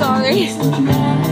sorry.